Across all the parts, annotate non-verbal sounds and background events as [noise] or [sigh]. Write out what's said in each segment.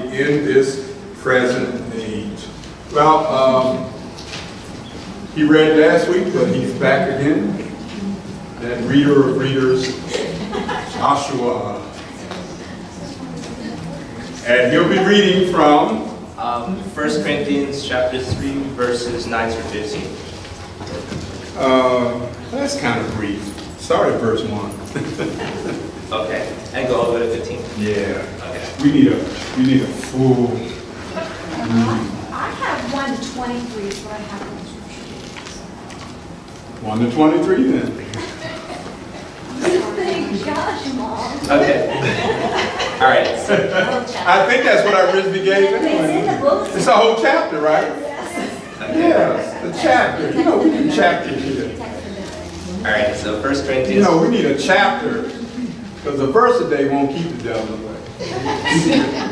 in this present age. Well, um, he read last week, but he's back again. That reader of readers, Joshua. And he'll be reading from um, 1 Corinthians chapter 3, verses 9 through 15. Uh, that's kind of brief. Start at verse 1. [laughs] okay, and go all the way to 15. Yeah. Okay. We need a we need a full. I have one to twenty-three is what I have in the scripture. One to twenty-three then. Thank gosh, Mom. Okay. All right. I think that's what I originally gave It's in the anyway. book. It's a whole chapter, right? Yes. Yes, the chapter. You know, we do chapters here. all right. So 1 Corinthians. You know, we need a chapter because the verse a day won't keep the devil away. [laughs]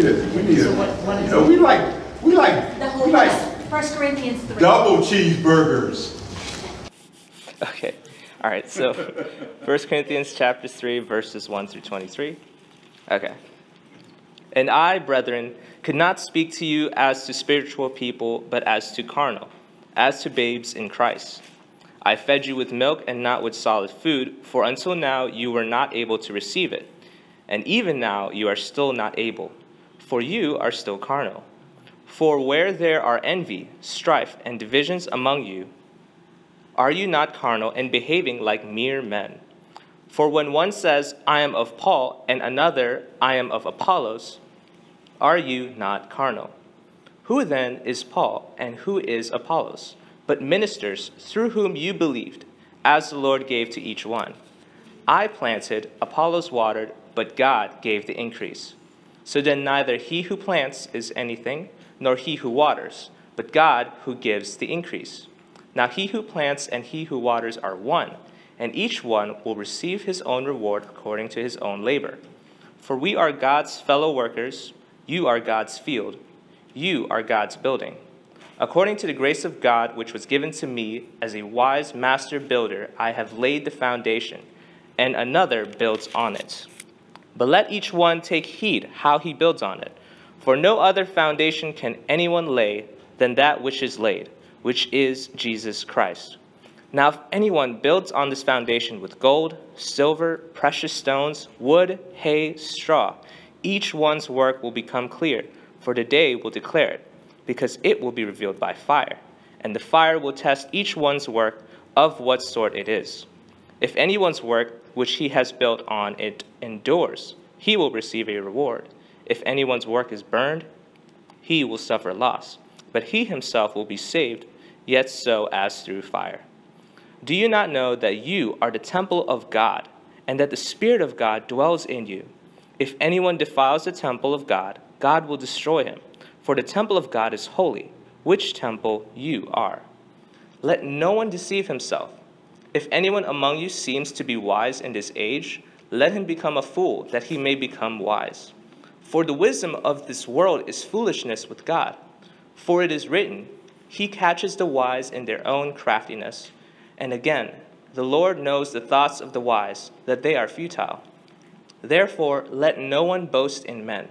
We need a, we need a, you know, we like we like The we like First Corinthians three. double cheeseburgers. Okay. All right. So [laughs] 1 Corinthians chapter 3, verses 1 through 23. Okay. And I, brethren, could not speak to you as to spiritual people, but as to carnal, as to babes in Christ. I fed you with milk and not with solid food, for until now you were not able to receive it. And even now you are still not able, for you are still carnal. For where there are envy, strife, and divisions among you, are you not carnal and behaving like mere men? For when one says, I am of Paul, and another, I am of Apollos, are you not carnal? Who then is Paul, and who is Apollos? But ministers through whom you believed, as the Lord gave to each one. I planted, Apollos watered, but God gave the increase. So then neither he who plants is anything, nor he who waters, but God who gives the increase. Now he who plants and he who waters are one, and each one will receive his own reward according to his own labor. For we are God's fellow workers, you are God's field, you are God's building. According to the grace of God which was given to me as a wise master builder, I have laid the foundation, and another builds on it. But let each one take heed how he builds on it. For no other foundation can anyone lay than that which is laid, which is Jesus Christ. Now, if anyone builds on this foundation with gold, silver, precious stones, wood, hay, straw, each one's work will become clear, for the day will declare it, because it will be revealed by fire, and the fire will test each one's work of what sort it is. If anyone's work which he has built on it endures, he will receive a reward. If anyone's work is burned, he will suffer loss, but he himself will be saved, yet so as through fire. Do you not know that you are the temple of God, and that the Spirit of God dwells in you? If anyone defiles the temple of God, God will destroy him, for the temple of God is holy, which temple you are. Let no one deceive himself. If anyone among you seems to be wise in this age, let him become a fool, that he may become wise. For the wisdom of this world is foolishness with God. For it is written, He catches the wise in their own craftiness. And again, the Lord knows the thoughts of the wise, that they are futile. Therefore, let no one boast in men,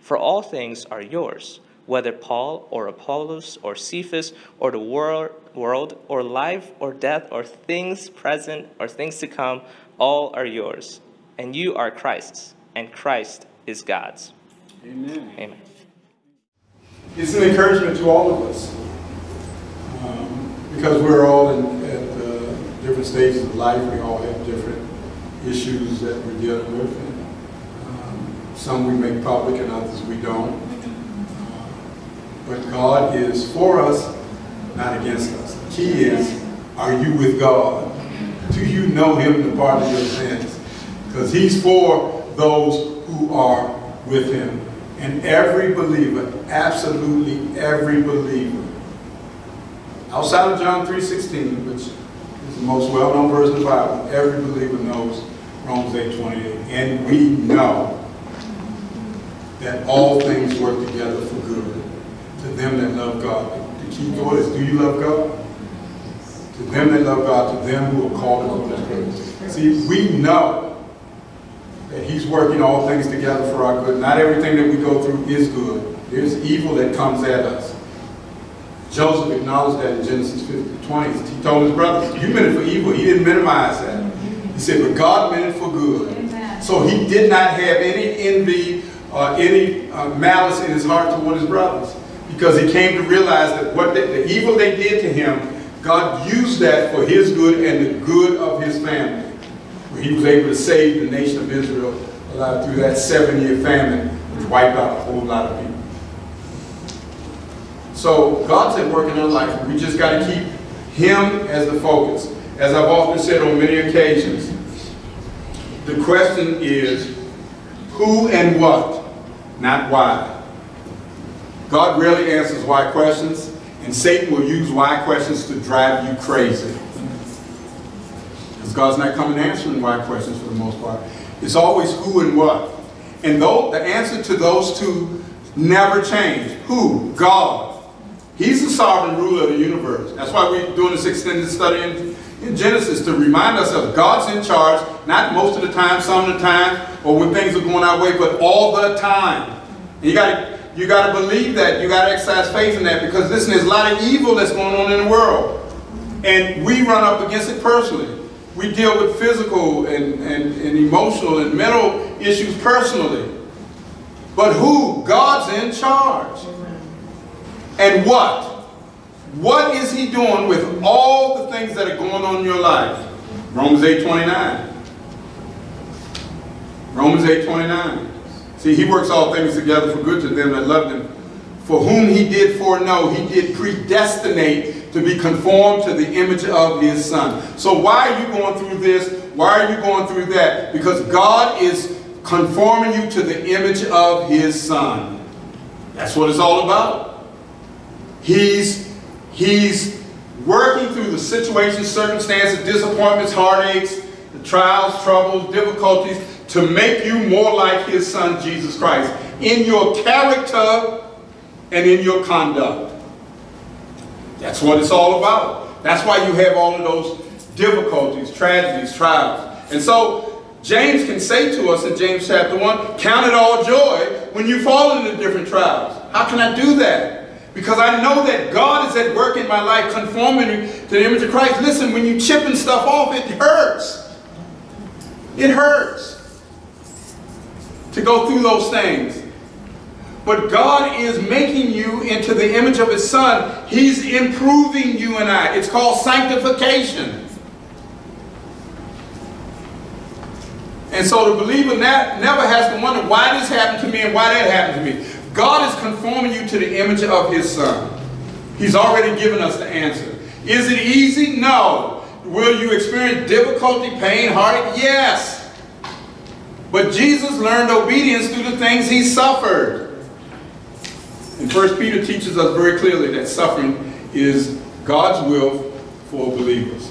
for all things are yours, whether Paul or Apollos or Cephas or the wor- world or life or death or things present or things to come, all are yours. And you are Christ's, and Christ is God's. Amen. Amen. It's an encouragement to all of us um, because we're all in, at uh, different stages of life. We all have different issues that we're dealing with. And, um, some we make public and others we don't. But God is for us, not against us. The key is, are you with God? Do you know Him the pardon of your sins? Because He's for those who are with Him. And every believer, absolutely every believer, outside of John 3.16, which is the most well-known verse in the Bible, every believer knows Romans 8.28. And we know that all things work together for good to them that love God. Word is, do you love God? To them that love God, to them who are called according to purpose. See, we know that he's working all things together for our good. Not everything that we go through is good. There's evil that comes at us. Joseph acknowledged that in Genesis 50, 20. He told his brothers, you meant it for evil. He didn't minimize that. He said, but God meant it for good. Amen. So he did not have any envy or any uh, malice in his heart toward his brothers. Because he came to realize that what the, the evil they did to him, God used that for his good and the good of his family. He was able to save the nation of Israel through that seven-year famine, which wiped out a whole lot of people. So God's at work in our life, we just got to keep Him as the focus. As I've often said on many occasions, the question is who and what, not why. God rarely answers why questions, and Satan will use why questions to drive you crazy. Because God's not coming answering why questions for the most part. It's always who and what. And though the answer to those two never change. Who? God. He's the sovereign ruler of the universe. That's why we're doing this extended study in, in Genesis to remind ourselves God's in charge, not most of the time, some of the time, or when things are going our way, but all the time. And you got you got to believe that. You got to exercise faith in that because listen, there's a lot of evil that's going on in the world, and we run up against it personally. We deal with physical and, and, and emotional and mental issues personally. But who? God's in charge. And what? What is he doing with all the things that are going on in your life? Romans 8 29. Romans 8 29. See, he works all things together for good to them that love him. For whom he did foreknow, he did predestinate to be conformed to the image of his son. So why are you going through this? Why are you going through that? Because God is conforming you to the image of his son. That's what it's all about. He's, he's working through the situations, circumstances, disappointments, heartaches, the trials, troubles, difficulties, to make you more like his son, Jesus Christ, in your character and in your conduct. That's what it's all about. That's why you have all of those difficulties, tragedies, trials. And so James can say to us in James chapter 1, count it all joy when you fall into different trials. How can I do that? Because I know that God is at work in my life conforming to the image of Christ. Listen, when you're chipping stuff off, it hurts. It hurts to go through those things. But God is making you into the image of His Son. He's improving you and I. It's called sanctification. And so the believer never has to wonder why this happened to me and why that happened to me. God is conforming you to the image of His Son. He's already given us the answer. Is it easy? No. Will you experience difficulty, pain, heartache? Yes. But Jesus learned obedience through the things He suffered. And First Peter teaches us very clearly that suffering is God's will for believers.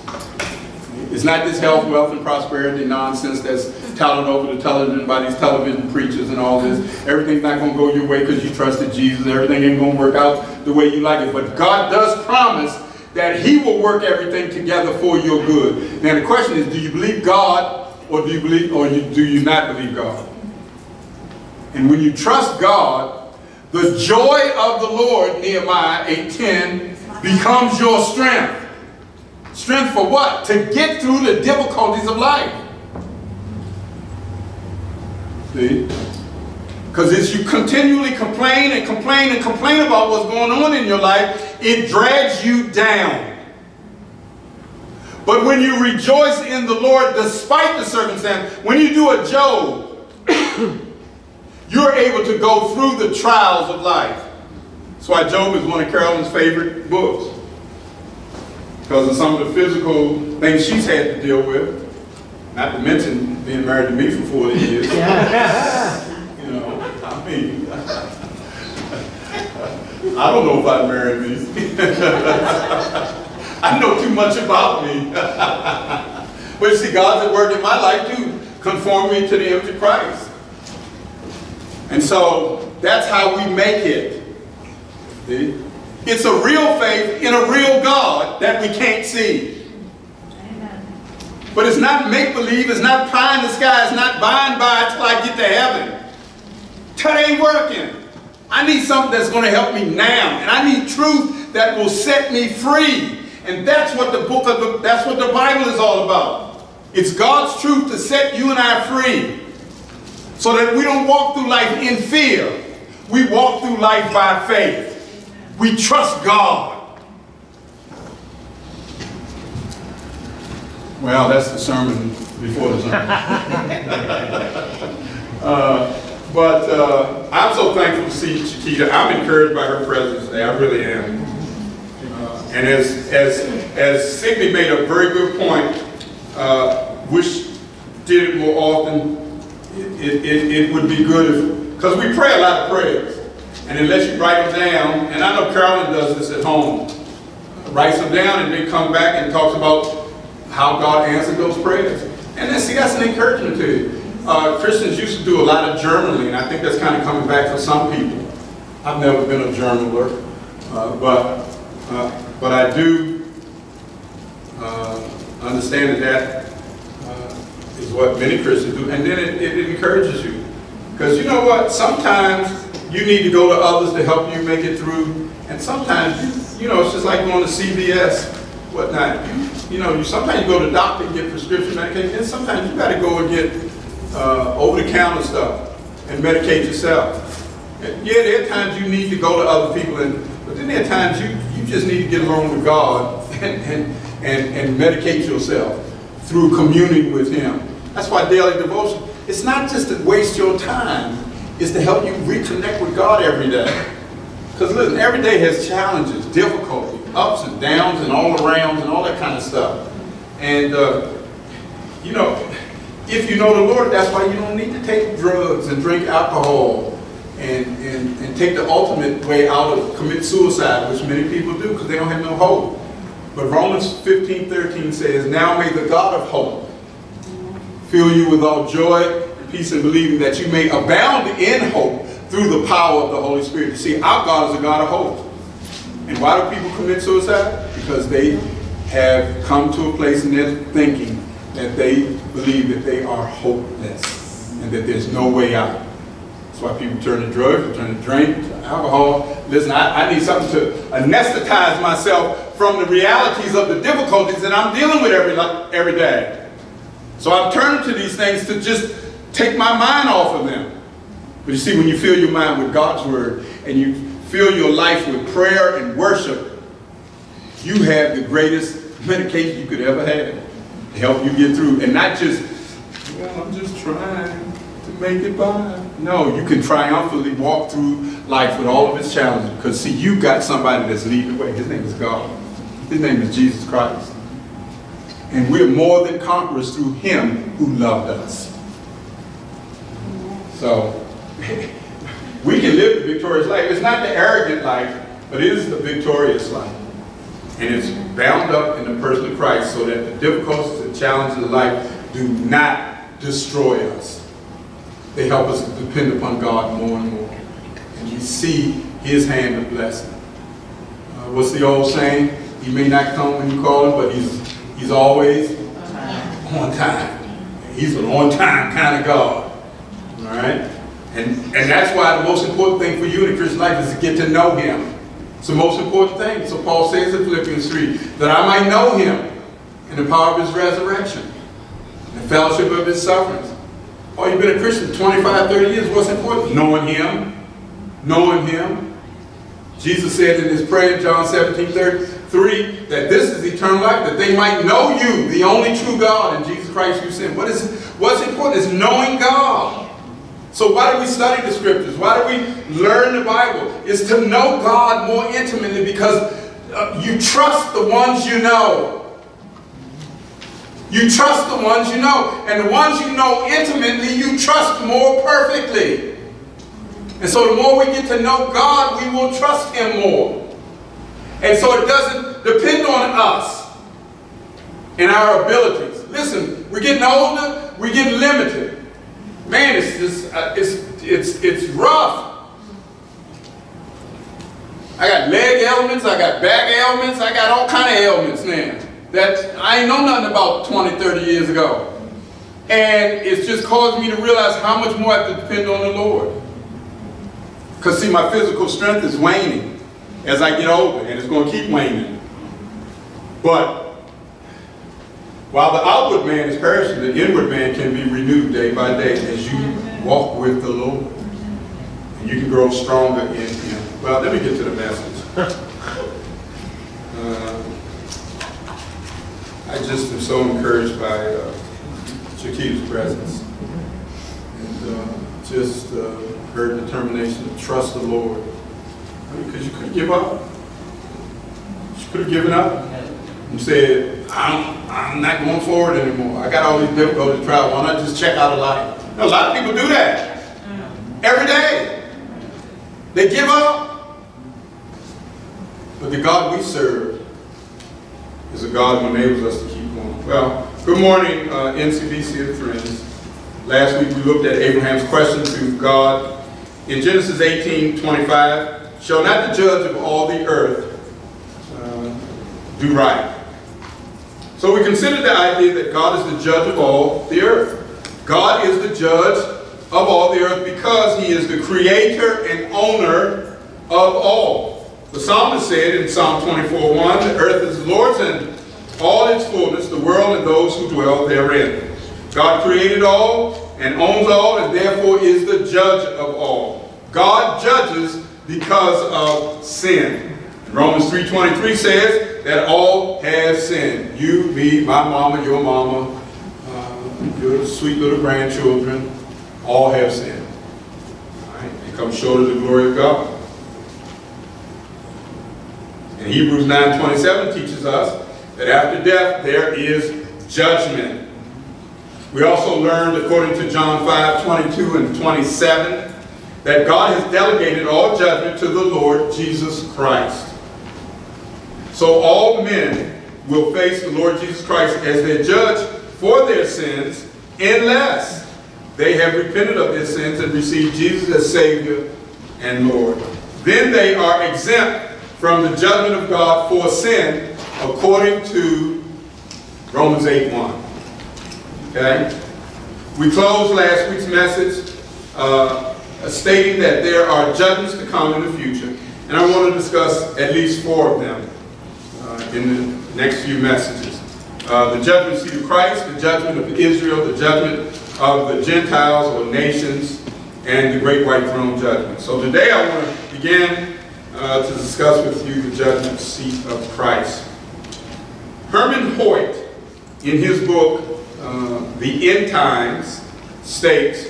It's not this health, wealth, and prosperity nonsense that's touted over the television by these television preachers and all this. Everything's not going to go your way because you trusted Jesus. Everything ain't going to work out the way you like it. But God does promise that He will work everything together for your good. Now the question is, do you believe God or do you believe or you, do you not believe God? And when you trust God, the joy of the Lord, Nehemiah 8.10, becomes your strength. Strength for what? To get through the difficulties of life. See? Because as you continually complain and complain and complain about what's going on in your life, it drags you down. But when you rejoice in the Lord despite the circumstance, when you do a Job, [coughs] you're able to go through the trials of life. That's why Job is one of Carolyn's favorite books. Because of some of the physical things she's had to deal with. Not to mention being married to me for 40 years. [laughs] you know, I mean, [laughs] I don't know if I'd marry me. [laughs] I know too much about me. [laughs] but you see, God's at work in my life to conform me to the image of Christ. And so that's how we make it. See? It's a real faith in a real God that we can't see. But it's not make-believe, it's not pie in the sky, it's not by and by till I get to heaven. That ain't working. I need something that's going to help me now. And I need truth that will set me free. And that's what the book of the, that's what the Bible is all about. It's God's truth to set you and I free. So that we don't walk through life in fear. We walk through life by faith. We trust God. Well, that's the sermon before the sermon. [laughs] uh, but uh, I'm so thankful to see Chiquita. I'm encouraged by her presence today. I really am. And as as as Signy made a very good point, uh, did it more often. It, it, it would be good if because we pray a lot of prayers, and unless you write them down, and I know Carolyn does this at home, writes them down and then come back and talks about how God answered those prayers. And then see, that's an encouragement to you. Uh, Christians used to do a lot of journaling, and I think that's kind of coming back for some people. I've never been a journaler, uh, but uh, but I do uh, understand that that uh, is what many Christians do, and then it, it encourages you. Because you know what? Sometimes you need to go to others to help you make it through, and sometimes you, you know it's just like going to CVS whatnot. You, you know, you sometimes you go to the doctor and get prescription medication, and sometimes you got to go and get uh, over-the-counter stuff and medicate yourself. And yeah, there are times you need to go to other people, and but then there are times you, you just need to get along with God and, and, and, and medicate yourself through communing with Him. That's why daily devotion, it's not just to waste your time, it's to help you reconnect with God every day. Because listen, every day has challenges, difficulty, ups and downs and all arounds and all that kind of stuff. And, uh, you know, if you know the Lord, that's why you don't need to take drugs and drink alcohol and, and, and take the ultimate way out of commit suicide, which many people do because they don't have no hope. But Romans 15, 13 says, Now may the God of hope fill you with all joy, peace, and believing that you may abound in hope through the power of the Holy Spirit. You see, our God is a God of hope. And why do people commit suicide? Because they have come to a place in their thinking that they believe that they are hopeless and that there's no way out. That's why people turn to drugs, turn to drink, to alcohol. Listen, I, I need something to anesthetize myself from the realities of the difficulties that I'm dealing with every, every day. So I'm turning to these things to just take my mind off of them. But you see, when you fill your mind with God's word and you fill your life with prayer and worship, you have the greatest medication you could ever have to help you get through. And not just, well, I'm just trying to make it by. No, you can triumphantly walk through life with all of its challenges because, see, you got somebody that's leading the way. His name is God. His name is Jesus Christ. And we're more than conquerors through him who loved us. So, [laughs] We can live the victorious life. It's not the arrogant life, but it is the victorious life. And it's bound up in the person of Christ so that the difficulties and challenges of life do not destroy us. They help us depend upon God more and more. And we see his hand of blessing. Uh, what's the old saying? He may not come when you call him, but he's, he's always on time. He's an on-time kind of God. All right? And, and that's why the most important thing for you in Christian life is to get to know him. It's the most important thing. So Paul says in Philippians 3, that I might know him in the power of his resurrection, the fellowship of his sufferings. Oh, you've been a Christian 25, 30 years. What's important? Knowing him. Knowing him. Jesus said in his prayer John 17, 33, that this is eternal life, that they might know you, the only true God, and Jesus Christ you sent. What is, what's important is knowing God. So why do we study the scriptures? Why do we learn the Bible? Is to know God more intimately because uh, you trust the ones you know. You trust the ones you know. And the ones you know intimately, you trust more perfectly. And so the more we get to know God, we will trust Him more. And so it doesn't depend on us and our abilities. Listen, we're getting older, we're getting limited. Man, it's just, uh, it's, it's, it's rough. I got leg ailments, I got back ailments, I got all kind of ailments now. That I ain't know nothing about 20, 30 years ago. And it's just caused me to realize how much more I have to depend on the Lord. Because see, my physical strength is waning as I get older, and it's going to keep waning. But while the outward man is perishing, the inward man can be renewed day by day as you walk with the Lord. And you can grow stronger in Him. Well, let me get to the message. [laughs] Uh, I just am so encouraged by uh, Chiquita's presence. And uh, just uh, her determination to trust the Lord. Because you couldn't give up. She could have given up and said, I'm, I'm not going forward anymore. I got all these difficulties to try. Why not just check out of life? A lot of people do that. Every day. They give up. But the God we serve is a God who enables us to keep going. Well, good morning, uh, NCBC and friends. Last week we looked at Abraham's question to God. In Genesis 18, 25, shall not the judge of all the earth uh, do right? So we consider the idea that God is the judge of all the earth. God is the judge of all the earth because he is the creator and owner of all. The psalmist said in Psalm 24, 1, the earth is the Lord's and all its fullness, the world and those who dwell therein. God created all and owns all and therefore is the judge of all. God judges because of sin. Romans 3.23 says that all have sinned. You, me, my mama, your mama, uh, your sweet little grandchildren, all have sinned. All right? They come short of the glory of God. And Hebrews 9.27 teaches us that after death there is judgment. We also learned, according to John 5, 22 and 27, that God has delegated all judgment to the Lord Jesus Christ. So all men will face the Lord Jesus Christ as their judge for their sins unless they have repented of their sins and received Jesus as Savior and Lord. Then they are exempt from the judgment of God for sin according to Romans 8 1. Okay? We closed last week's message uh, stating that there are judgments to come in the future, and I want to discuss at least four of them uh, in the next few messages. Uh, the judgment seat of Christ, the judgment of Israel, the judgment of the Gentiles or nations, and the great white throne judgment. So today I want to begin uh, to discuss with you the judgment seat of Christ. Herman Hoyt, in his book, uh, The End Times, states,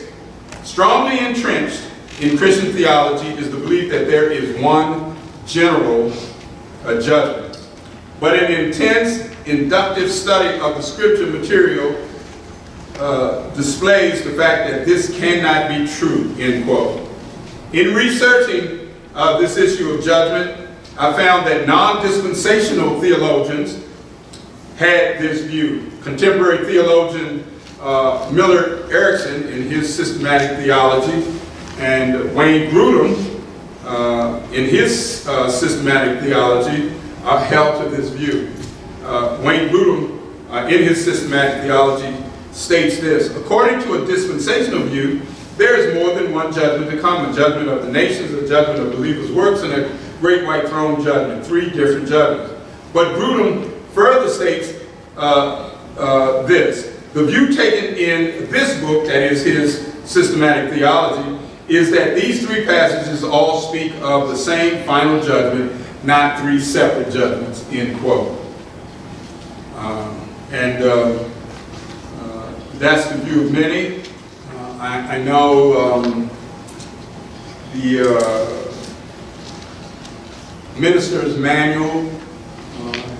strongly entrenched in Christian theology is the belief that there is one general uh, judgment. But an intense, inductive study of the scripture material uh, displays the fact that this cannot be true, end quote. In researching uh, this issue of judgment, I found that non-dispensational theologians had this view. Contemporary theologian uh, Millard Erickson in his systematic theology and Wayne Grudem uh, in his uh, systematic theology are held to this view. Uh, Wayne Grudem uh, in his systematic theology states this, according to a dispensational view, there is more than one judgment to come, a judgment of the nations, a judgment of believers' works, and a great white throne judgment, three different judgments. But Grudem further states uh, uh, this. The view taken in this book, that is his systematic theology, is that these three passages all speak of the same final judgment, not three separate judgments, end quote. Um, and uh, uh, that's the view of many. Uh, I, I, know um, the uh, minister's manual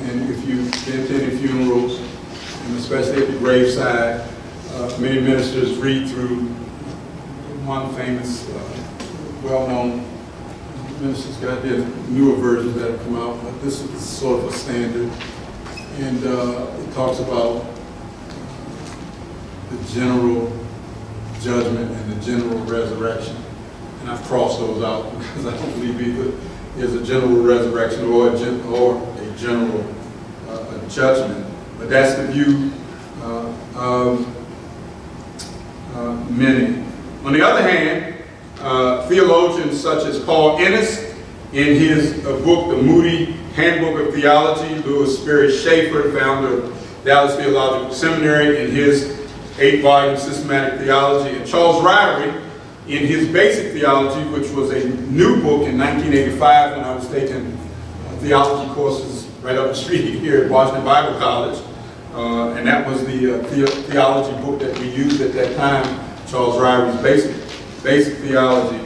and if you've been to any funerals, and especially at the graveside, uh, many ministers read through one famous, uh, well-known minister's got their newer versions that have come out, but this is sort of a standard. And uh, it talks about the general judgment and the general resurrection. And I've crossed those out [laughs] because I don't believe either there's a general resurrection or a, gen or a general uh, judgment. but that's the view uh, of uh, many. On the other hand, uh, theologians such as Paul Enns, in his uh, book, The Moody Handbook of Theology, Lewis Sperry Chafer, founder of Dallas Theological Seminary, in his eight-volume systematic theology, and Charles Ryrie, in his basic theology, which was a new book in 1985 when I was taking uh, theology courses right up the street [laughs] here at Washington Bible College. Uh, and that was the, uh, the theology book that we used at that time, Charles Ryrie's basic, basic theology.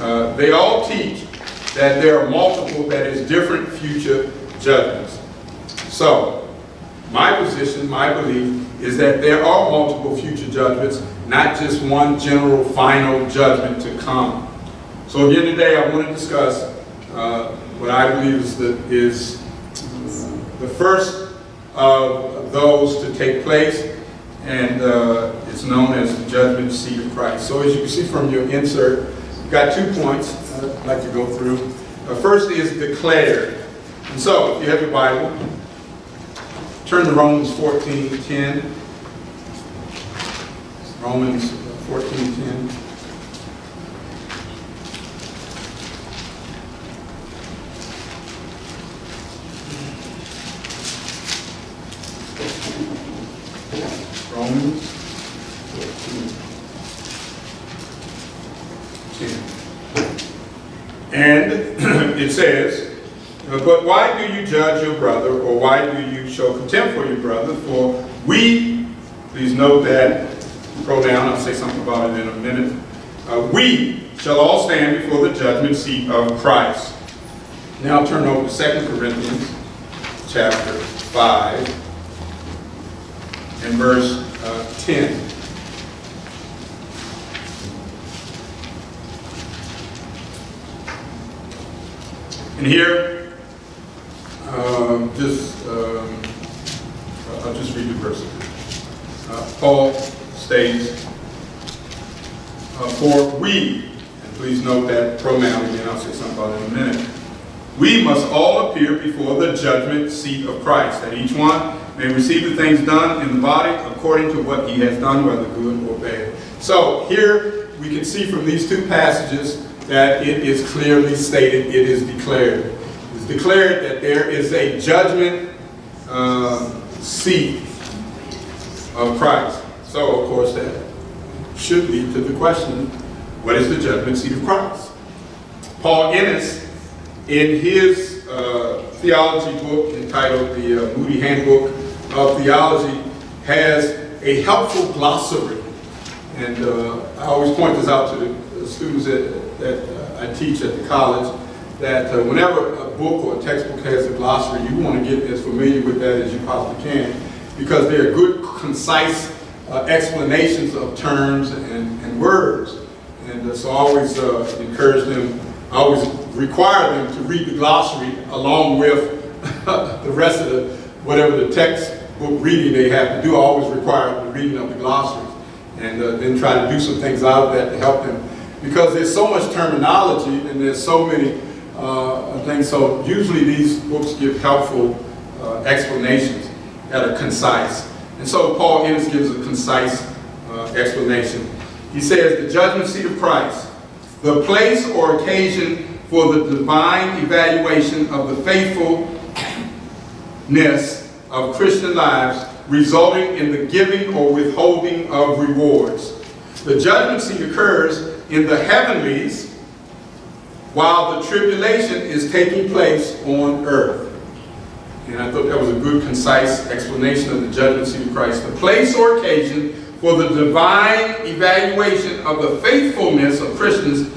Uh, they all teach that there are multiple, that is, different future judgments. So, my position, my belief, is that there are multiple future judgments, not just one general final judgment to come. So again today I want to discuss uh, what I believe is the, is the first of those to take place, and uh, it's known as the judgment seat of Christ. So as you can see from your insert, you've got two points I'd like to go through. Uh, first is declared. And so, if you have your Bible, turn to Romans 14, 10. Romans 14, 10. Romans 14, 10. And [clears throat] it says, But why do you judge your brother, or why do you show contempt for your brother? For we, please note that pronoun, I'll say something about it in a minute. Uh, we shall all stand before the judgment seat of Christ. Now turn over to 2 Corinthians chapter 5 and verse uh, 10. And here, um, just, um, I'll just read the verse. Uh, Paul states, uh, For we, and please note that pronoun again, I'll say something about it in a minute. We must all appear before the judgment seat of Christ, that each one may receive the things done in the body according to what he has done, whether good or bad. So here we can see from these two passages that it is clearly stated, it is declared. Declared that there is a judgment uh, seat of Christ. So, of course, that should lead to the question, what is the judgment seat of Christ? Paul Enns, in his uh, theology book entitled the uh, Moody Handbook of Theology, has a helpful glossary. And uh, I always point this out to the students that, that uh, I teach at the college, that uh, whenever a book or a textbook has a glossary, you want to get as familiar with that as you possibly can, because they're good, concise uh, explanations of terms and, and words. And uh, so I always uh, encourage them, I always require them to read the glossary along with [laughs] the rest of the, whatever the textbook reading they have to do. I always require the reading of the glossaries and uh, then try to do some things out of that to help them. Because there's so much terminology and there's so many uh, things. So usually these books give helpful uh, explanations that are concise. And so Paul Enns gives a concise uh, explanation. He says, the judgment seat of Christ, the place or occasion for the divine evaluation of the faithfulness of Christian lives resulting in the giving or withholding of rewards. The judgment seat occurs in the heavenlies while the tribulation is taking place on earth. And I thought that was a good, concise explanation of the judgment seat of Christ. The place or occasion for the divine evaluation of the faithfulness of Christians,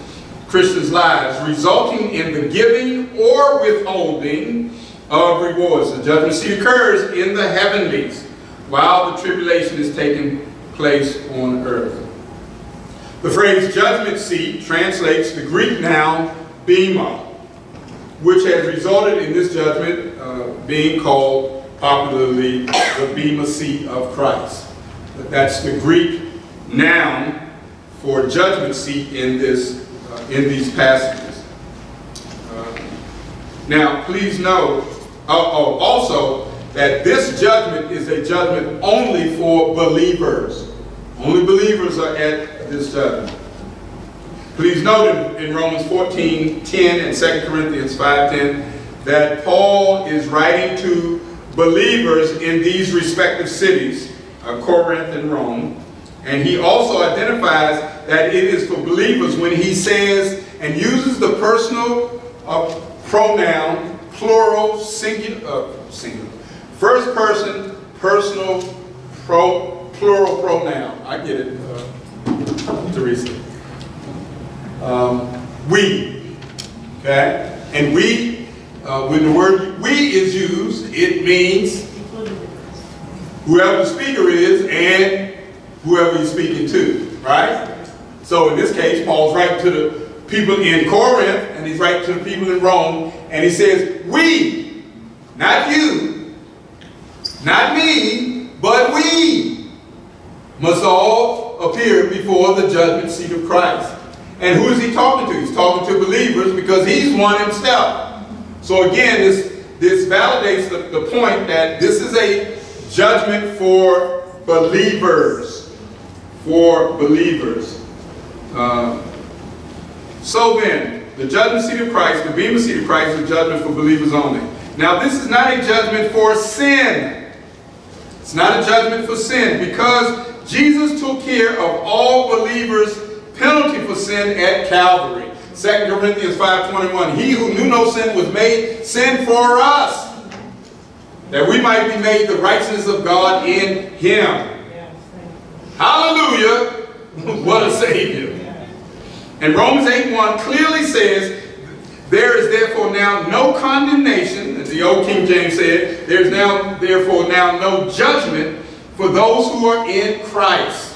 Christians' lives, resulting in the giving or withholding of rewards. The judgment seat occurs in the heavenlies while the tribulation is taking place on earth. The phrase judgment seat translates the Greek noun bema, which has resulted in this judgment uh, being called popularly the bema seat of Christ. That's the Greek noun for judgment seat in this uh, in these passages. Uh, now, please oh, oh, also that this judgment is a judgment only for believers. Only believers are at this judgment. Please note in, Romans 14, 10 and 2 Corinthians 5, 10 that Paul is writing to believers in these respective cities, uh, Corinth and Rome. And he also identifies that it is for believers when he says and uses the personal uh, pronoun, plural, singular, uh, singular, first person, personal, pro, plural pronoun. I get it, uh, Teresa. Um, we, okay? And we, uh, when the word we is used, it means whoever the speaker is and whoever he's speaking to, right? So in this case, Paul's writing to the people in Corinth, and he's writing to the people in Rome, and he says, we, not you, not me, but we must all appear before the judgment seat of Christ. And who is he talking to? He's talking to believers because he's one himself. So again, this, this validates the, the point that this is a judgment for believers. For believers. Uh, so then, the judgment seat of Christ, the bema seat of Christ, is judgment for believers only. Now, this is not a judgment for sin. It's not a judgment for sin because Jesus took care of all believers' penalty for sin at Calvary. 2 Corinthians 5.21, He who knew no sin was made sin for us, that we might be made the righteousness of God in Him. Hallelujah! [laughs] what a Savior. And Romans 8.1 clearly says, There is therefore now no condemnation, as the old King James said, there is now therefore now no judgment for those who are in Christ.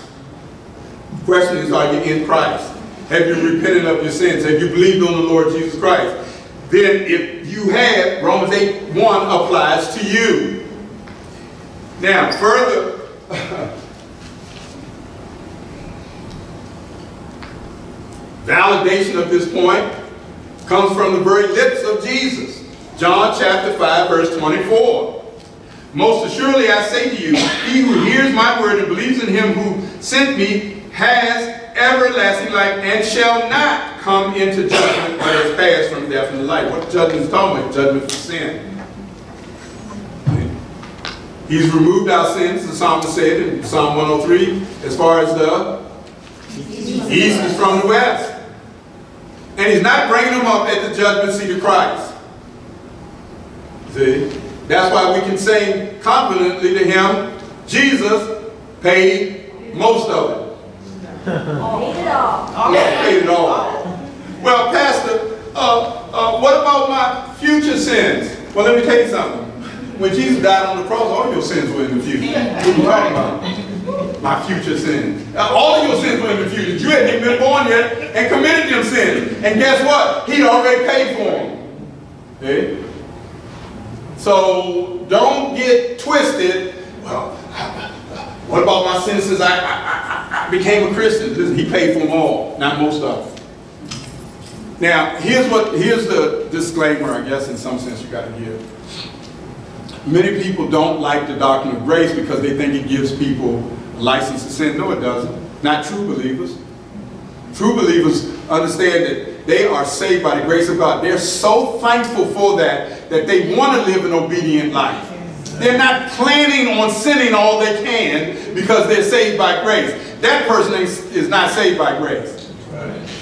Question is, are you in Christ? Have you repented of your sins? Have you believed on the Lord Jesus Christ? Then if you have, Romans 8, 1 applies to you. Now, further, [laughs] validation of this point comes from the very lips of Jesus. John chapter 5, verse 24. Most assuredly I say to you, he who hears my word and believes in him who sent me has everlasting life and shall not come into judgment, but has passed from death into life. What judgment is talking about? Judgment for sin. He's removed our sins, the psalmist said in Psalm 103, as far as the east is from the west. And he's not bringing them up at the judgment seat of Christ. See? That's why we can say confidently to him, Jesus paid most of it. Paid it all. Paid it all. Well, Pastor, uh, uh, what about my future sins? Well, let me tell you something. When Jesus died on the cross, all your sins were in the future. What are you talking about? My future sins. Uh, all your sins were in the future. You hadn't even been born yet and committed them sins. And guess what? He'd already paid for them. Okay? So don't get twisted. Well, what about my sins since I, I, I, I became a Christian? Listen, he paid for them all, not most of them. Now, here's what here's the disclaimer, I guess, in some sense you got to give. Many people don't like the doctrine of grace because they think it gives people a license to sin. No, it doesn't. Not true believers. True believers understand that they are saved by the grace of God. They're so thankful for that that they want to live an obedient life. They're not planning on sinning all they can because they're saved by grace. That person is not saved by grace.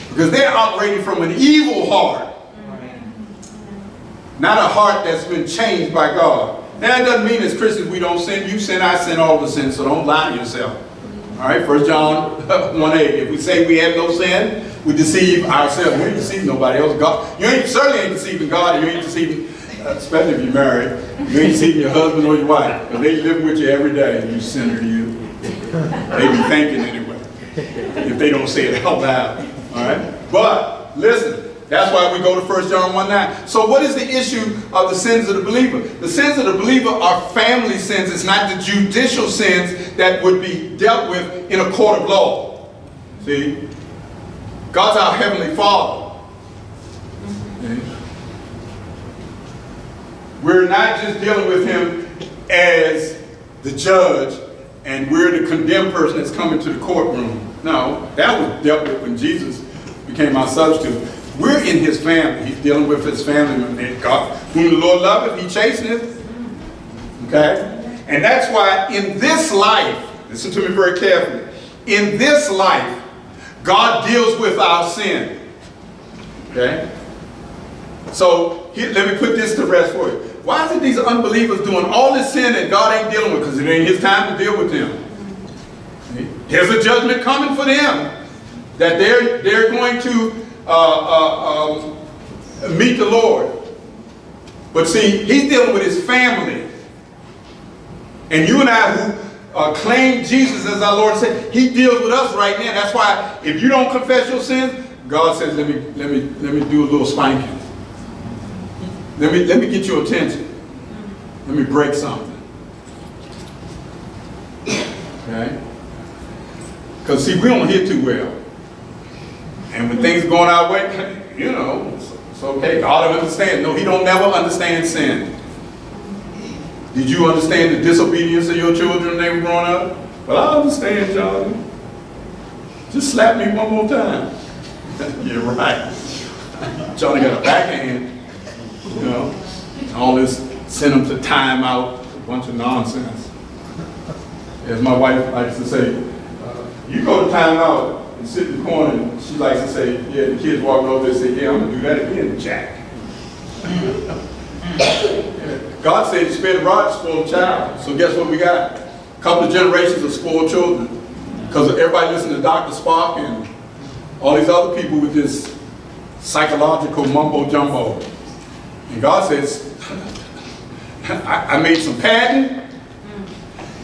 Because they're operating from an evil heart. Not a heart that's been changed by God. Now, that doesn't mean as Christians we don't sin. You sin, I sin, all of the sin, so don't lie to yourself. All right, 1 John [laughs] 1 8. If we say we have no sin, we deceive ourselves. We ain't nobody else. God, you ain't, certainly ain't deceiving God. You ain't deceiving, Uh, especially if you're married, you ain't deceiving your husband or your wife. but they live with you every day, you sinner, you. They be thinking anyway. If they don't say it out loud. All right? But, listen. That's why we go to 1 John 1 9. So what is the issue of the sins of the believer? The sins of the believer are family sins. It's not the judicial sins that would be dealt with in a court of law. See? God's our heavenly Father. We're not just dealing with him as the judge and we're the condemned person that's coming to the courtroom. No, that was dealt with when Jesus became our substitute. We're in his family. He's dealing with his family. God, whom the Lord loveth, he chasteneth. Okay? And that's why in this life, listen to me very carefully, in this life, God deals with our sin. Okay? So here, let me put this to rest for you. Why is it these unbelievers doing all this sin that God ain't dealing with? Because it ain't his time to deal with them. There's a judgment coming for them that they're, they're going to uh, uh, um, meet the Lord. But see, he's dealing with his family. And you and I who uh, claim Jesus as our Lord Savior, he deals with us right now. That's why if you don't confess your sins, God says, let me, let me, let me do a little spanking. Let me, let me get your attention. Let me break something. Okay? Because see, we don't hear too well. And when things are going our way, [laughs] you know, it's, it's okay. God will understand. No, he don't never understand sin. Did you understand the disobedience of your children when they were growing up? Well, I understand, John. Just slap me one more time. [laughs] You're right. Johnny got a backhand. You know, all this send them to time out, a bunch of nonsense. As my wife likes to say, uh, you go to time out and sit in the corner, and she likes to say, yeah, the kids walk over and say, yeah, I'm gonna do that again, Jack. [laughs] God said, spare the rod, spoil the child. So guess what we got? A couple of generations of spoiled children. Because everybody listening to Dr. Spock and all these other people with this psychological mumbo jumbo. And God says, I, I made some padding,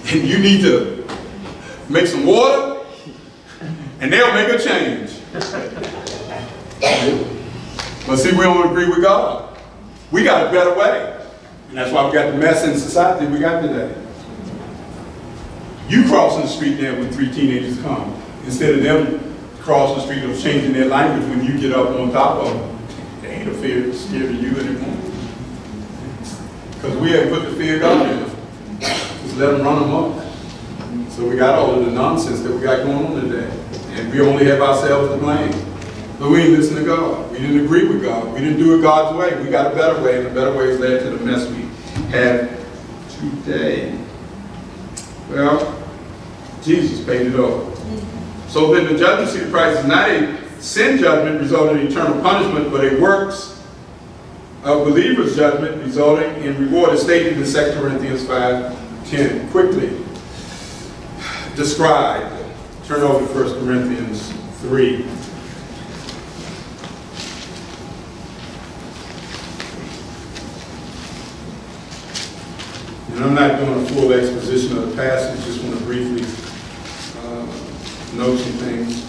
and you need to make some water, and they'll make a change. But see, we don't agree with God. We got a better way. And that's why we got the mess in society we got today. You crossing the street there when three teenagers come, instead of them crossing the street or changing their language when you get up on top of them. They ain't afraid, scared of you anymore. Because we have put the fear of God in them. Just let them run amok. So we got all of the nonsense that we got going on today. And we only have ourselves to blame. But we didn't listen to God. We didn't agree with God. We didn't do it God's way. We got a better way, and the better way has led to the mess we have today. Well, Jesus paid it all. So then the judgment seat of Christ is not a sin judgment resulting in eternal punishment, but a works of believers' judgment resulting in reward, as stated in 2 Corinthians 5, 10. Quickly described. Turn over to 1 Corinthians 3. And I'm not doing a full exposition of the passage, just want to briefly uh, note some things.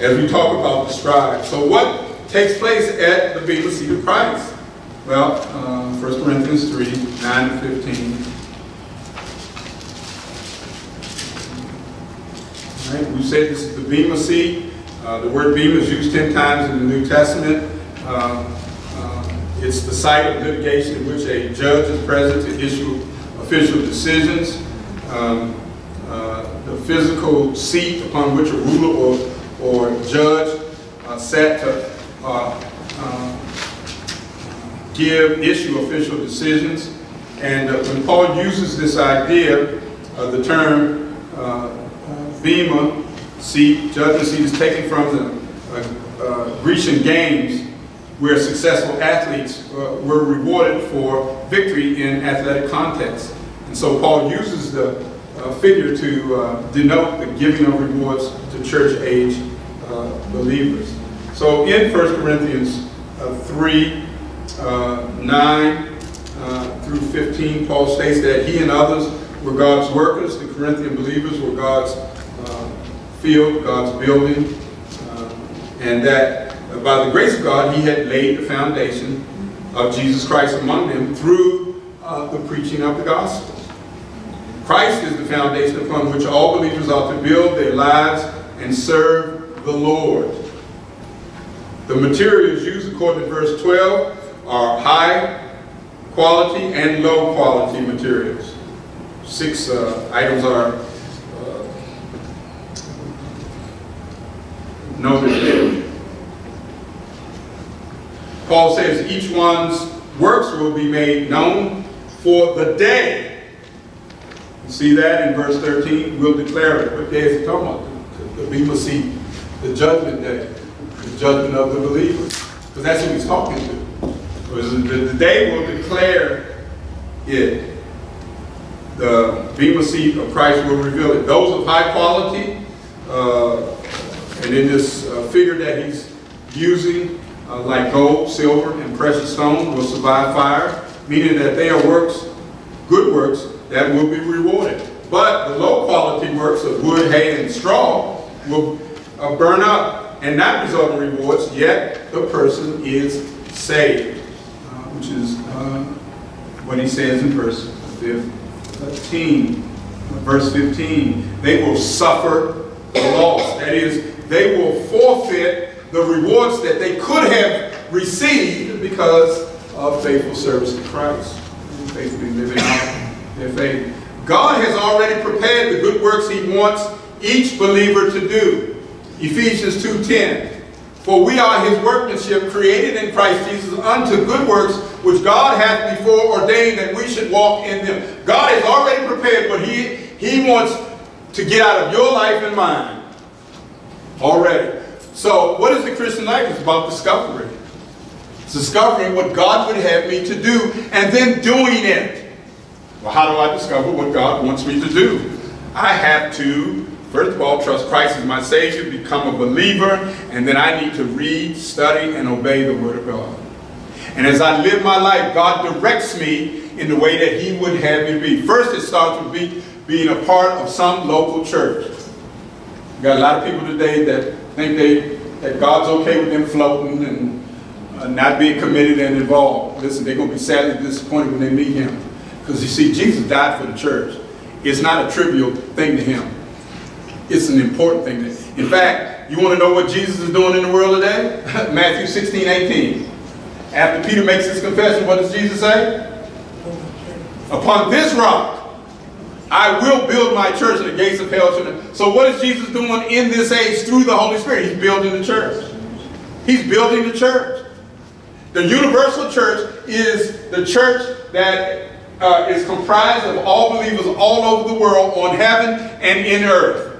As we talk about the scribe. So what takes place at the Bema Seat of Christ? Well, uh, 1 Corinthians 3, 9 to 15. All right, we said this is the Bema Seat. Uh, the word Bema is used 10 times in the New Testament. Uh, it's the site of litigation in which a judge is present to issue official decisions. Um, uh, the physical seat upon which a ruler or, or judge uh, sat to uh, uh give, issue official decisions. And uh, when Paul uses this idea, uh, the term bema seat, judgment seat, is taken from the Grecian games where successful athletes uh, were rewarded for victory in athletic contests. And so Paul uses the uh, figure to uh, denote the giving of rewards to church age uh, believers. So in 1 Corinthians uh, 3, uh, 9 through 15, Paul states that he and others were God's workers. The Corinthian believers were God's field, God's building, and that by the grace of God, he had laid the foundation of Jesus Christ among them through uh, the preaching of the gospel. Christ is the foundation upon which all believers ought to build their lives and serve the Lord. The materials used according to verse 12 are high quality and low quality materials. Six uh, items are uh, noted. Paul says each one's works will be made known for the day. You see that in verse 13? We'll declare it. What day is he talking about? The, the Bema seat, the judgment day, judgment of the believers. Because that's who he's talking to. Because day will declare it. The Bema seat of Christ will reveal it. Those of high quality, uh, and in this uh, figure that he's using, uh, like gold, silver, and precious stone will survive fire, meaning that they are works, good works, that will be rewarded. But the low quality works of wood, hay, and straw will uh, burn up and not result in rewards, yet the person is saved, uh, which is uh, what he says in verse 15. Verse 15, they will suffer the loss. That is, they will forfeit the rewards that they could have received because of faithful service to Christ, faithfully living out their faith. God has already prepared the good works he wants each believer to do. Ephesians 2.10 For we are his workmanship created in Christ Jesus unto good works which God hath before ordained that we should walk in them. God has already prepared what he, he wants to get out of your life and mine. Already. So what is the Christian life? It's about discovery. It's discovering what God would have me to do and then doing it. Well, how do I discover what God wants me to do? I have to, first of all, trust Christ as my Savior, become a believer, and then I need to read, study, and obey the Word of God. And as I live my life, God directs me in the way that He would have me be. First, it starts with be, being a part of some local church. Got a lot of people today that think they that God's okay with them floating and uh, not being committed and involved. Listen, they're going to be sadly disappointed when they meet Him. Because you see, Jesus died for the church. It's not a trivial thing to Him. It's an important thing. In fact, you want to know what Jesus is doing in the world today? [laughs] Matthew 16, 18. After Peter makes his confession, what does Jesus say? Upon this rock, I will build my church the gates of hell So what is Jesus doing in this age through the Holy Spirit? He's building the church. He's building the church. The universal church is the church that uh, is comprised of all believers all over the world on heaven and in earth.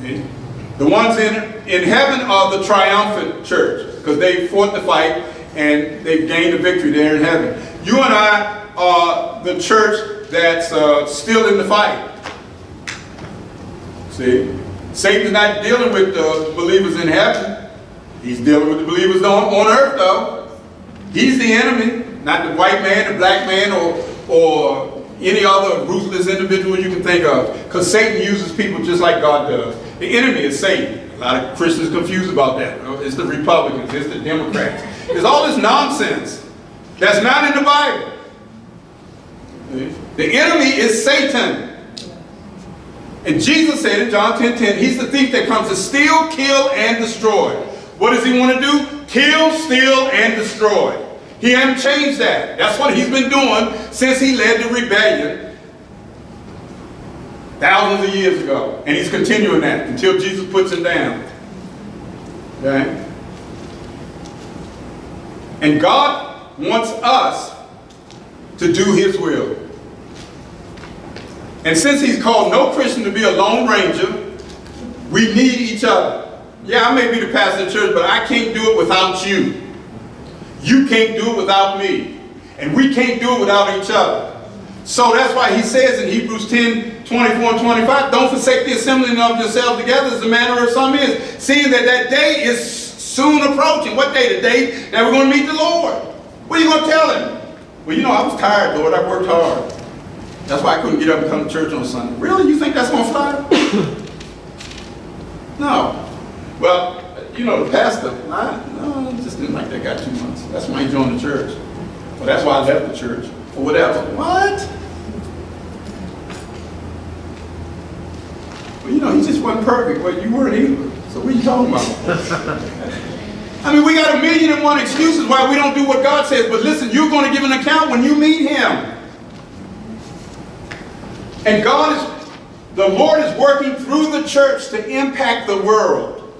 The ones in, in heaven are the triumphant church because they fought the fight and they've gained a victory there in heaven. You and I are the church that's uh, still in the fight. See? Satan's not dealing with the believers in heaven. He's dealing with the believers on, on earth, though. He's the enemy, not the white man, the black man, or, or any other ruthless individual you can think of. Because Satan uses people just like God does. The enemy is Satan. A lot of Christians confused about that. It's the Republicans, it's the Democrats. It's all this nonsense that's not in the Bible. The enemy is Satan. And Jesus said in John 10, 10, he's the thief that comes to steal, kill, and destroy. What does he want to do? Kill, steal, and destroy. He hasn't changed that. That's what he's been doing since he led the rebellion thousands of years ago. And he's continuing that until Jesus puts him down. Okay? And God wants us to do his will. And since he's called no Christian to be a lone ranger, we need each other. Yeah, I may be the pastor of the church, but I can't do it without you. You can't do it without me. And we can't do it without each other. So that's why he says in Hebrews 10, 24 and 25, don't forsake the assembling of yourselves together as the manner of some is, seeing that that day is soon approaching. What day? The day that we're going to meet the Lord. What are you going to tell him? Well, you know, I was tired, Lord. I worked hard. That's why I couldn't get up and come to church on Sunday. Really? You think that's going to fly? [coughs] no. Well, you know, the pastor, I, no, just didn't like that guy two months. That's why he joined the church. Well, that's why I left the church. Or whatever. What? Well, you know, he just wasn't perfect. but you weren't either. So what are you talking about? [laughs] I mean, we got a million and one excuses why we don't do what God says, but listen, you're going to give an account when you meet Him. And God is, the Lord is working through the church to impact the world.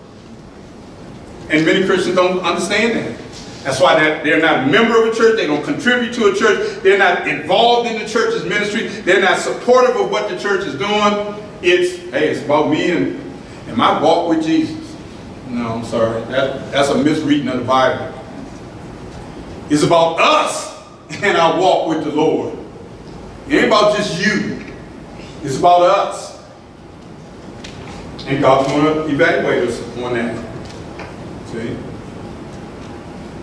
And many Christians don't understand that. That's why they're, they're not a member of a church, they don't contribute to a church, they're not involved in the church's ministry, they're not supportive of what the church is doing. It's, hey, it's about me and, and my walk with Jesus. No, I'm sorry. That, that's a misreading of the Bible. It's about us [laughs] and our walk with the Lord. It ain't about just you. It's about us. And God's going to evaluate us on that. See?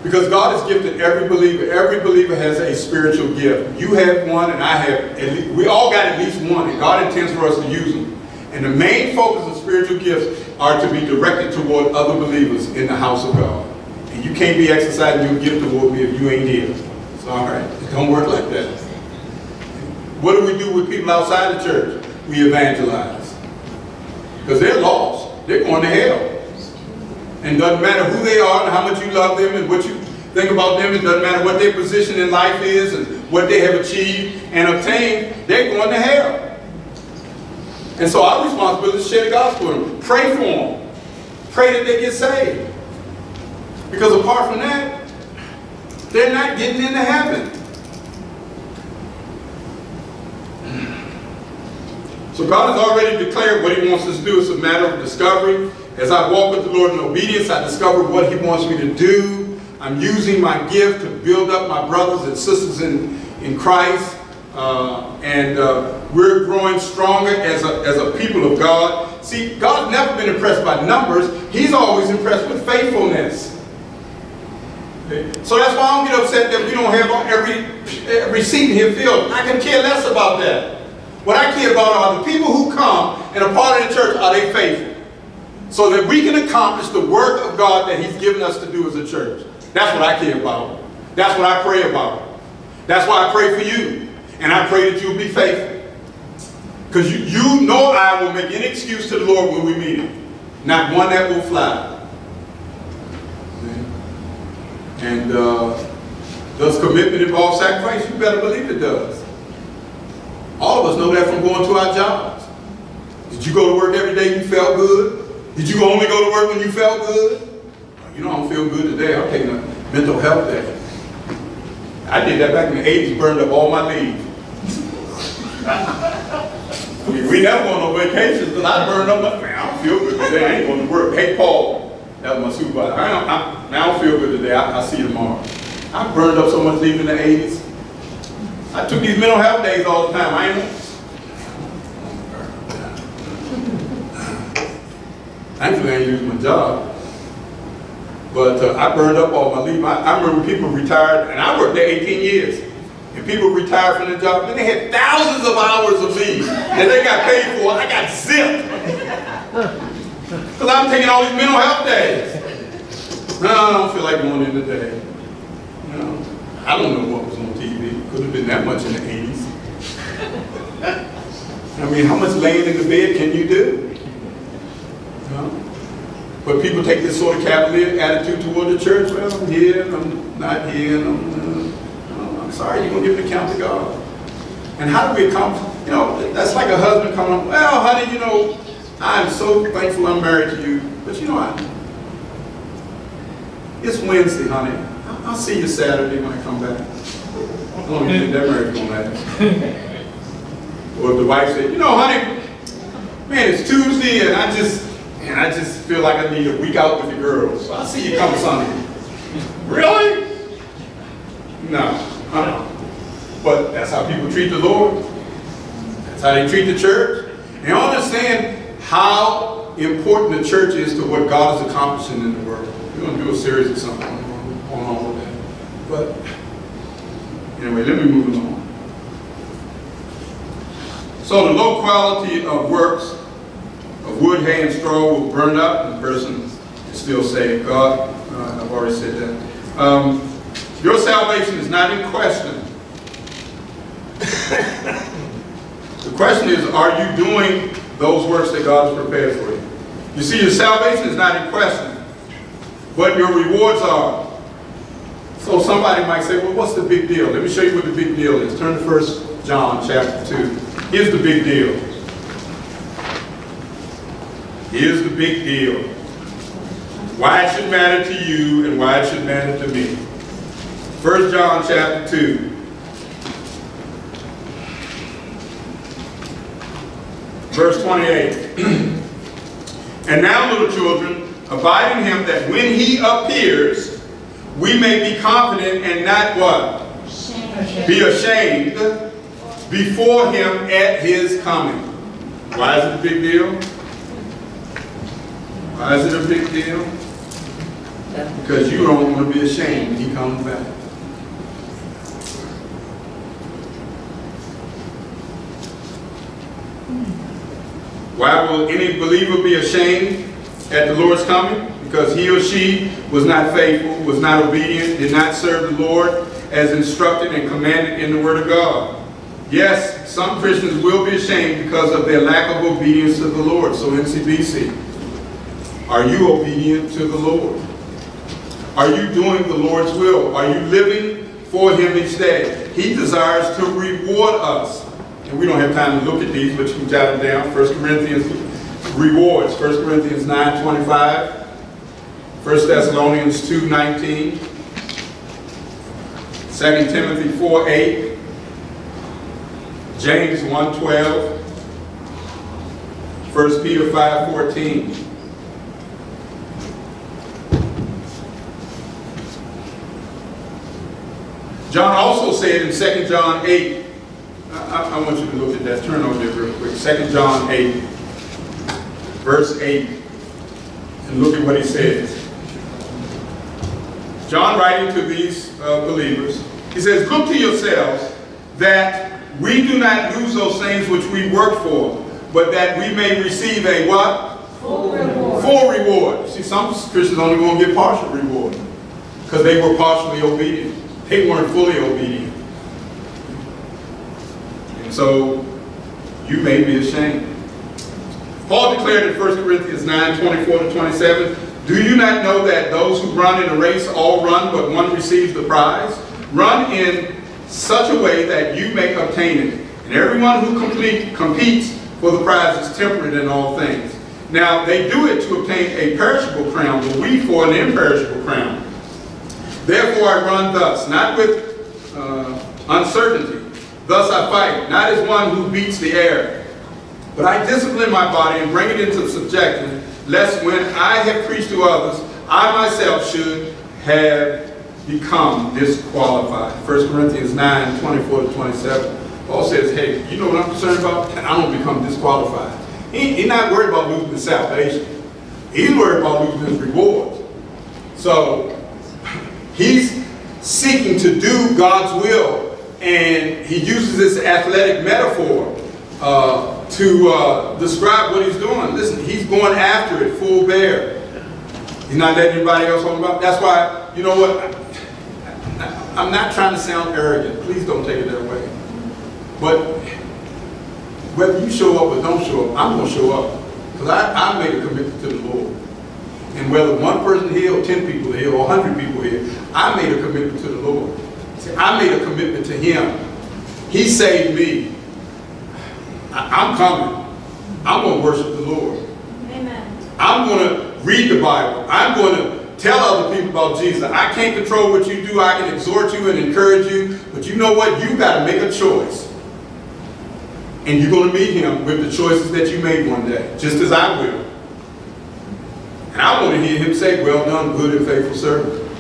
Because God has gifted every believer. Every believer has a spiritual gift. You have one, and I have. At least, we all got at least one, and God intends for us to use them. And the main focus of spiritual gifts are to be directed toward other believers in the house of God. And you can't be exercising your gift toward me if you ain't here. It's all right. It don't work like that. What do we do with people outside the church? We evangelize. Because they're lost. They're going to hell. And doesn't matter who they are and how much you love them and what you think about them. It doesn't matter what their position in life is and what they have achieved and obtained. They're going to hell. And so our responsibility is to share the gospel with them. Pray for them. Pray that they get saved. Because apart from that, they're not getting into heaven. So God has already declared what he wants us to do. It's a matter of discovery. As I walk with the Lord in obedience, I discover what he wants me to do. I'm using my gift to build up my brothers and sisters in, in Christ. Uh, and uh, we're growing stronger as a, as a people of God. See, God's never been impressed by numbers. He's always impressed with faithfulness. So that's why I don't get upset that we don't have every, every seat in here filled. I can care less about that. What I care about are the people who come and are part of the church, are they faithful? So that we can accomplish the work of God that he's given us to do as a church. That's what I care about. That's what I pray about. That's why I pray for you. And I pray that you'll be faithful. Because you, you know I will make any excuse to the Lord when we meet him. Not one that will fly. And uh, does commitment involve sacrifice? You better believe it does. All of us know that from going to our jobs. Did you go to work every day you felt good? Did you only go to work when you felt good? You know, I don't feel good today. I'm taking a mental health day. I did that back in the 80s, burned up all my leave. [laughs] We never went on vacations, but I burned up my, man, I don't feel good today. I ain't going to work. Hey, Paul, that was my supervisor. I don't, I, I don't feel good today. I, will see you tomorrow. I burned up so much leave in the 80s. I took these mental health days all the time. I ain't, Thankfully, I losing my job. But uh, I burned up all my leave. I, I, remember people retired, and I worked there 18 years. And people retired from the job, and they had thousands of hours of leave that they got paid for. I got zipped. Because I'm taking all these mental health days. No, I don't feel like going in today. No, I don't know what was on TV. Could have been that much in the 80s. I mean, how much laying in the bed can you do? But people take this sort of cavalier attitude toward the church. Well, I'm here, I'm not here, I'm, uh, I'm sorry, you're going to give an account to God. And how do we accomplish? You know, that's like a husband coming up, well, honey, you know, I'm so thankful I'm married to you. But you know, I, it's Wednesday, honey. I'll, see you Saturday when I come back. Don't even think that marriage going last. or the wife said, you know, honey, man, it's Tuesday, and I just, I just feel like I need a week out with the girls. So I'll see you come Sunday. really? No. But that's how people treat the Lord. That's how they treat the church. And understand how important the church is to what God is accomplishing in the world. We're going to do a series of something on, all of that. But anyway, let me move along. So the low quality of works of wood, hay, and straw will burn up, and the person is still saved. God, uh, I've already said that. Um, your salvation is not in question. [laughs] the question is, are you doing those works that God has prepared for you? You see, your salvation is not in question. what your rewards are. So somebody might say, well, what's the big deal? Let me show you what the big deal is. Turn to 1 John chapter 2. Here's the big deal. Here's the big deal. Why it should matter to you and why it should matter to me. 1 John chapter 2. Verse 28. [clears throat] and now, little children, abide in him that when he appears, we may be confident and not what? Be ashamed before him at his coming. Why is it a big deal? Why is it a big deal? Because you don't want to be ashamed when he comes back. Why will any believer be ashamed at the Lord's coming? Because he or she was not faithful, was not obedient, did not serve the Lord as instructed and commanded in the Word of God. Yes, some Christians will be ashamed because of their lack of obedience to the Lord. So NCBC, are you obedient to the Lord? Are you doing the Lord's will? Are you living for Him each day? He desires to reward us. And we don't have time to look at these, but you can jot them down. 1 Corinthians rewards. 1 Corinthians 9, 25. 1 Thessalonians 2, 19. 2 Timothy 4, 8. James 1, 12. 1 Peter 5, 14. John also said in 2 John 8, I, I- want you to look at that, turn over there real quick. 2 John 8, verse 8, and look at what he says. John writing to these uh, believers, he says, Look to yourselves that we do not lose those things which we work for, but that we may receive a what? Full reward. Full reward. See, some Christians only going to get partial reward because they were partially obedient. They weren't fully obedient. And so you may be ashamed. Paul declared in 1 Corinthians 9, 24 to 27, Do you not know that those who run in a race all run, but one receives the prize? Run in such a way that you may obtain it. And everyone who complete, competes for the prize is temperate in all things. Now, they do it to obtain a perishable crown, but we for an imperishable crown. Therefore I run thus, not with uh, uncertainty. Thus I fight, not as one who beats the air, but I discipline my body and bring it into subjection, lest when I have preached to others, I myself should have become disqualified. 1 Corinthians 9, 24 to 27. Paul says, hey, you know what I'm concerned about? And I don't become disqualified. He, he's not worried about losing his salvation. He's worried about losing his rewards. So he's seeking to do God's will, and he uses this athletic metaphor uh, to uh, describe what he's doing. Listen, he's going after it full bear. He's not letting anybody else him up. That's why, you know what? I'm not trying to sound arrogant. Please don't take it that way. But whether you show up or don't show up, I'm going to show up. Because I, I made a commitment to the Lord. And whether one person here or 10 people here or 100 people here, I made a commitment to the Lord. See, I made a commitment to Him. He saved me. I, I'm coming. I'm going to worship the Lord. Amen. I'm going to read the Bible. I'm going to tell other people about Jesus. I can't control what you do. I can exhort you and encourage you. But you know what? You got to make a choice. And you're going to meet him with the choices that you made one day, just as I will. And I want to hear him say, well done, good and faithful servant.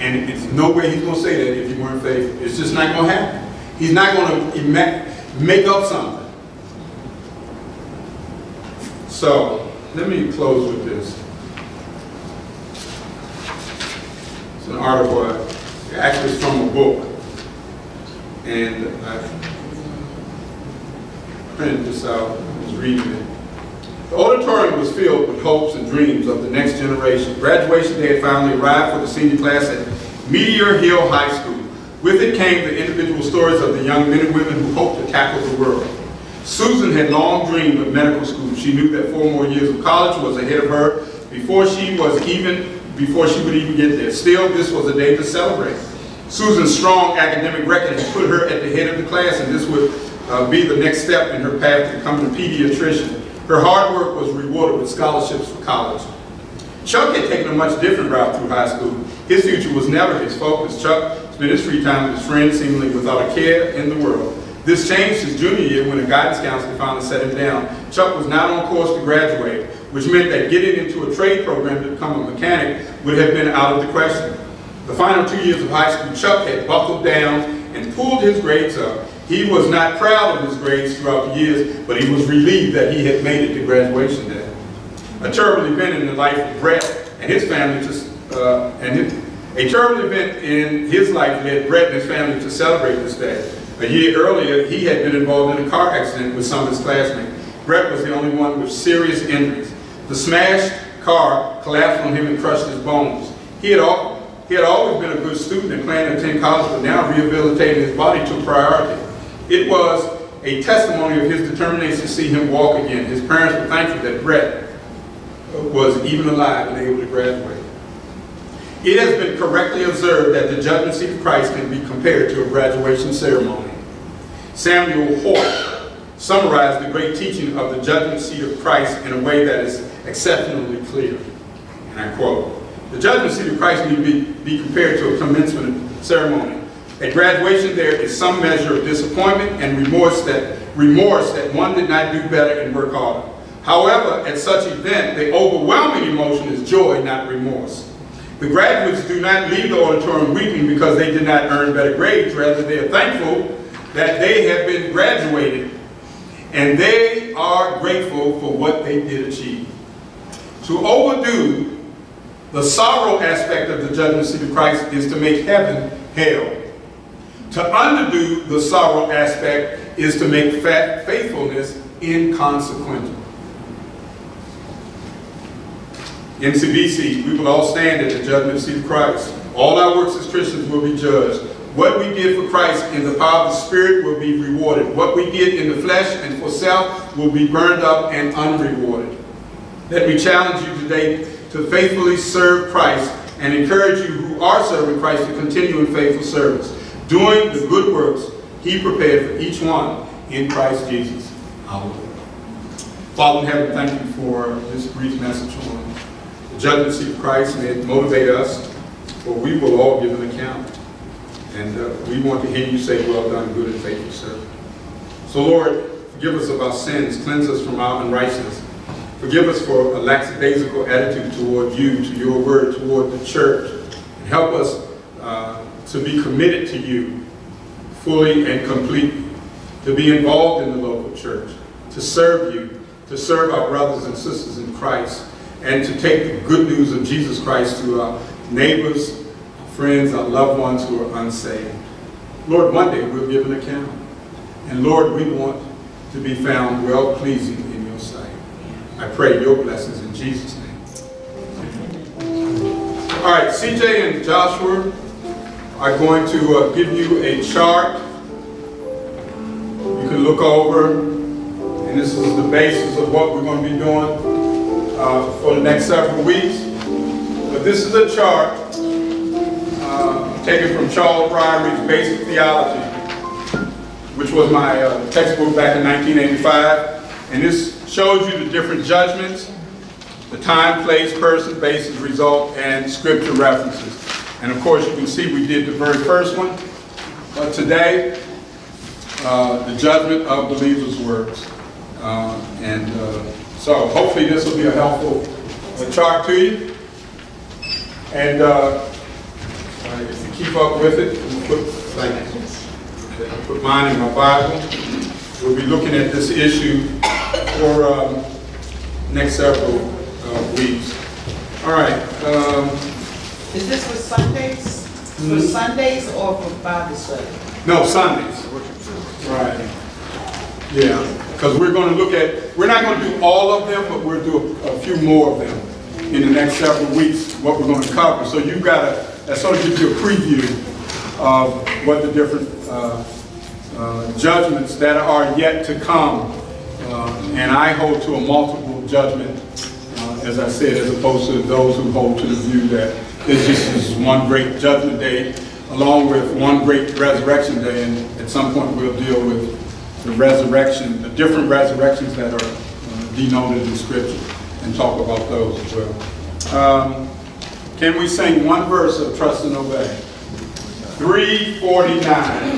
And it's no way he's going to say that if you weren't faithful. It's just not going to happen. He's not going to make up something. So, let me close with this. It's an article, actually it's from a book. And I printed this out, I was reading it. The auditorium was filled with hopes and dreams of the next generation. Graduation day had finally arrived for the senior class at Meteor Hill High School. With it came the individual stories of the young men and women who hoped to tackle the world. Susan had long dreamed of medical school. She knew that four more years of college was ahead of her before she was even before she would even get there. Still, this was a day to celebrate. Susan's strong academic record had put her at the head of the class, and this would uh, be the next step in her path to becoming a pediatrician. Her hard work was rewarded with scholarships for college. Chuck had taken a much different route through high school. His future was never his focus. Chuck spent his free time with his friends, seemingly without a care in the world. This changed his junior year when a guidance counselor finally set him down. Chuck was not on course to graduate, which meant that getting into a trade program to become a mechanic would have been out of the question. The final two years of high school, Chuck had buckled down and pulled his grades up. He was not proud of his grades throughout the years, but he was relieved that he had made it to graduation day. A terrible event in the life of Brett and his family to, uh, and his, a terrible event in his life led Brett and his family to celebrate this day. A year earlier, he had been involved in a car accident with some of his classmates. Brett was the only one with serious injuries. The smashed car collapsed on him and crushed his bones. He had, all, he had always been a good student and planned to attend college, but now rehabilitating his body took priority. It was a testimony of his determination to see him walk again. His parents were thankful that Brett was even alive and able to graduate. It has been correctly observed that the judgment seat of Christ can be compared to a graduation ceremony. Samuel Hoyt summarized the great teaching of the judgment seat of Christ in a way that is exceptionally clear. And I quote, the judgment seat of Christ need be, be compared to a commencement ceremony. At graduation, there is some measure of disappointment and remorse that, remorse that one did not do better and work harder. However, at such event, the overwhelming emotion is joy, not remorse. The graduates do not leave the auditorium weeping because they did not earn better grades. Rather, they are thankful that they have been graduated and they are grateful for what they did achieve. To overdo the sorrow aspect of the judgment seat of Christ is to make heaven hell. To underdo the sorrow aspect is to make faithfulness inconsequential. NCBC, we will all stand at the judgment seat of Christ. All our works as Christians will be judged. What we did for Christ in the power of the Spirit will be rewarded. What we did in the flesh and for self will be burned up and unrewarded. Let me challenge you today to faithfully serve Christ and encourage you who are serving Christ to continue in faithful service, doing the good works he prepared for each one in Christ Jesus, our Lord. Father in heaven, thank you for this brief message on the judgment seat of Christ. May it motivate us, for we will all give an account. And uh, we want to hear you say, well done, good and faithful servant. So Lord, forgive us of our sins, cleanse us from our unrighteousness. Forgive us for a lackadaisical attitude toward you, to your word, toward the church. And help us uh, to be committed to you fully and completely, to be involved in the local church, to serve you, to serve our brothers and sisters in Christ, and to take the good news of Jesus Christ to our neighbors, our friends, our loved ones who are unsaved. Lord, one day we'll give an account. And Lord, we want to be found well-pleasing in your sight. I pray your blessings in Jesus' name. All right, CJ and Joshua are going to uh, give you a chart you can look over. And this is the basis of what we're going to be doing uh, for the next several weeks. But this is a chart uh, taken from Charles Ryrie's Basic Theology, which was my uh, textbook back in 1985. And this shows you the different judgments, the time, place, person, basis, result, and scripture references. And of course, you can see we did the very first one. But today, uh, the judgment of believers' works. Uh, and uh, so hopefully this will be a helpful chart to you. And uh, if you keep up with it, put, like, put mine in my Bible. We'll be looking at this issue for um, next several uh, weeks. All right. Um, Is this for Sundays? For Mhm. Sundays or for Bible study? no, Sundays. Right. Yeah, because we're going to look at, we're not going to do all of them, but we'll do a, a few more of them in the next several weeks, what we're going to cover. So you've got a, that sort of gives you a preview of what the different uh, uh, judgments that are yet to come. Uh, and I hold to a multiple judgment uh, as I said, as opposed to those who hold to the view that it's just this one great judgment day, along with one great resurrection day, and at some point we'll deal with the resurrection, the different resurrections that are uh, denoted in Scripture, and talk about those as well. Um, Can we sing one verse of Trust and Obey? 349.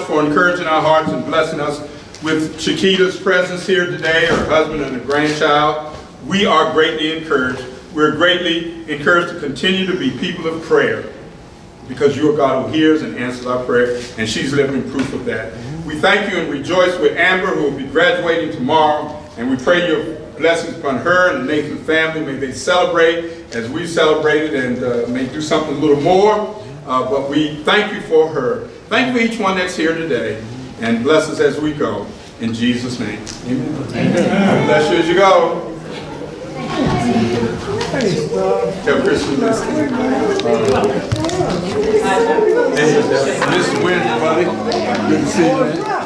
Much for encouraging our hearts and blessing us with Chiquita's presence here today, her husband and her grandchild. We are greatly encouraged. We're greatly encouraged to continue to be people of prayer because you are God who hears and answers our prayer, and she's living proof of that. We thank you and rejoice with Amber, who will be graduating tomorrow, and we pray your blessings upon her and the Nathan family. May they celebrate as we celebrated and uh, may do something a little more, uh, but we thank you for her. Thank you for each one that's here today, and bless us as we go. In Jesus' name. Amen. God Bless you as you go. Tell Christian this. Hey, Miss Wynn, buddy. Good to see you, man.